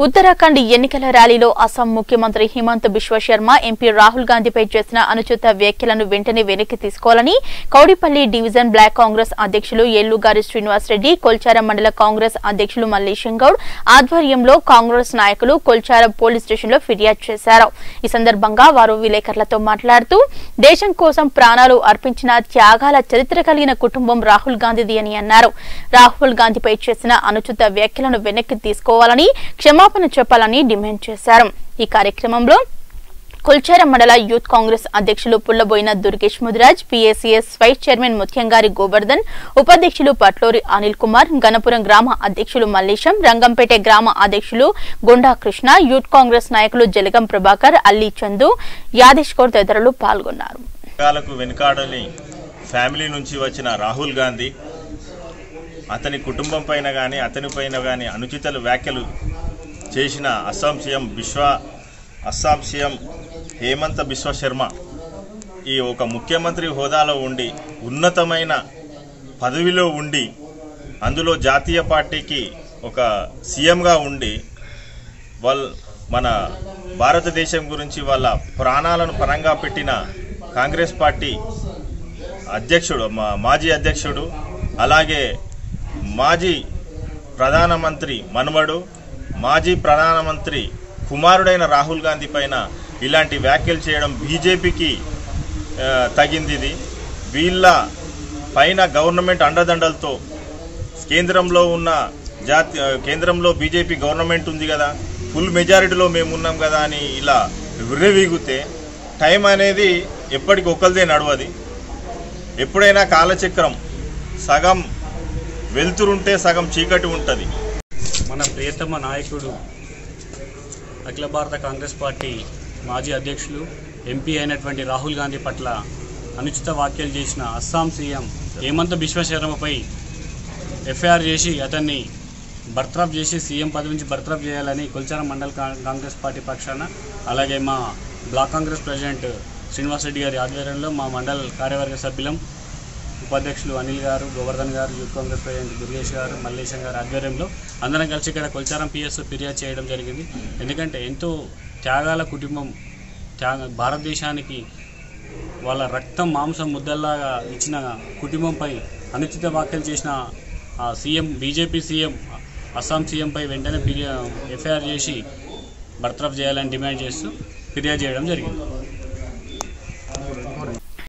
ఉత్తరాఖండ్ ఎన్నికల ర్యాలీలో అస్సాం ముఖ్యమంత్రి హిమంత్ బిశ్వశర్మ ఎంపీ రాహుల్ గాంధీపై చేసిన అనుచిత వ్యాఖ్యలను వెంటనే వెనక్కి తీసుకోవాలని కౌడిపల్లి డివిజన్ బ్లాక్ కాంగ్రెస్ అధ్యక్షులు ఎల్లుగారి శ్రీనివాసరెడ్డి కొల్చారం మండల కాంగ్రెస్ అధ్యక్షులు మల్లేశం గౌడ్ ఆధ్వర్యంలో కాంగ్రెస్ నాయకులు కొల్చారం పోలీస్ స్టేషన్లో ఫిర్యాదు చేశారు. ఈ సందర్భంగా వారు విలేకరులతో మాట్లాడుతూ దేశం కోసం ప్రాణాలు అర్పించిన త్యాగాల చరిత్ర కలిగిన కుటుంబం రాహుల్ గాంధీది అని అన్నారు. రాహుల్ గాంధీపై చేసిన అనుచిత వ్యాఖ్యలను వెనక్కి తీసుకోవాలని క్షమాపణ చెప్పాలని డిమాండ్ చేశారు. ఈ కార్యక్రమంలో కుల్చేర మండల యూత్ కాంగ్రెస్ అధ్యక్షులు Pullaboina Durgesh Mudiraj PACS vice chairman Muthyamgari Govardhan ఉపాధ్యక్షులు పట్లూరి అనిల్ కుమార్ గణపురం గ్రామ అధ్యక్షులు మల్లేశం రంగంపేట గ్రామ అధ్యక్షులు గుండా కృష్ణ యూత్ కాంగ్రెస్ నాయకులు జలగం ప్రభాకర్ అల్లి చందు యాదేశ్ కౌర్ తదితరులు పాల్గొన్నారు. ఫ్యామిలీ నుంచి వచ్చిన రాహుల్ గాంధీ అతని కుటుంబం పైన కానీ అతని పైన కానీ అనుచితలు వ్యాఖ్యలు చేసిన అస్సాం సీఎం విశ్వ అస్సాం సీఎం హేమంత బిశ్వ శర్మ ఈ ఒక ముఖ్యమంత్రి హోదాలో ఉండి ఉన్నతమైన పదవిలో ఉండి అందులో జాతీయ పార్టీకి ఒక సీఎంగా ఉండి వాళ్ళ మన భారతదేశం గురించి వాళ్ళ ప్రాణాలను పరంగా పెట్టిన కాంగ్రెస్ పార్టీ అధ్యక్షుడు మాజీ అధ్యక్షుడు అలాగే మాజీ ప్రధానమంత్రి మనవడు మాజీ ప్రధానమంత్రి కుమారుడైన రాహుల్ గాంధీ పైన ఇలాంటి వ్యాఖ్యలు చేయడం బీజేపీకి తగింది ఇది. వీళ్ళ పైన గవర్నమెంట్ అండదండలతో కేంద్రంలో ఉన్న జాతి కేంద్రంలో బీజేపీ గవర్నమెంట్ ఉంది కదా ఫుల్ మెజారిటీలో మేము ఉన్నాం కదా అని ఇలా విర్రవీగితే టైం అనేది ఎప్పటికి ఒకరిదే నడవది. ఎప్పుడైనా కాలచక్రం సగం వెలుతురుంటే సగం చీకటి ఉంటుంది. మన ప్రియతమ నాయకుడు అఖిల భారత కాంగ్రెస్ పార్టీ మాజీ అధ్యక్షులు ఎంపీ అయినటువంటి రాహుల్ గాంధీ పట్ల అనుచిత వ్యాఖ్యలు చేసిన అస్సాం సీఎం హేమంత్ విశ్వశర్మపై ఎఫ్ఐఆర్ చేసి అతన్ని బర్తరఫ్ చేసి సీఎం పదవి నుంచి బర్తరఫ్ చేయాలని కొల్చారం మండల్ కా- కాంగ్రెస్ పార్టీ పక్షాన అలాగే మా బ్లాక్ కాంగ్రెస్ ప్రెసిడెంట్ శ్రీనివాసరెడ్డి గారి ఆధ్వర్యంలో మా మండల్ కార్యవర్గ సభ్యులం ఉపాధ్యక్షులు అనిల్ గారు గోవర్ధన్ గారు యూత్ కాంగ్రెస్ ప్రెసిడెంట్ దుర్గేష్ గారు మల్లేశం గారు ఆధ్వర్యంలో అందరం కలిసి ఇక్కడ కొల్చారం పిఎస్ ఫిర్యాదు చేయడం జరిగింది. ఎందుకంటే ఎంతో త్యాగాల కుటుంబం త్యాగ భారతదేశానికి వాళ్ళ రక్తం మాంసం ముద్దల్లాగా ఇచ్చిన కుటుంబంపై అనుచిత వ్యాఖ్యలు చేసిన ఆ సీఎం బీజేపీ సీఎం అస్సాం సీఎంపై వెంటనే ఫిర్యా ఎఫ్ఐఆర్ చేసి బర్తరఫ్ చేయాలని డిమాండ్ చేస్తూ ఫిర్యాదు చేయడం జరిగింది.